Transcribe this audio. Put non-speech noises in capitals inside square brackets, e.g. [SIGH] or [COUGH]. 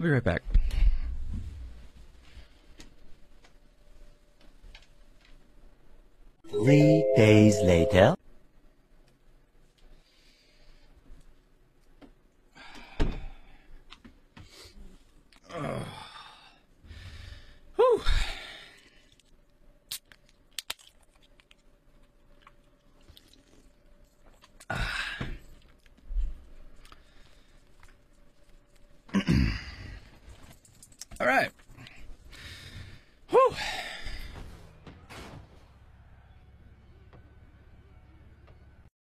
I'll be right back. Three days later. Whew. Ah. [CLEARS THROAT] All right.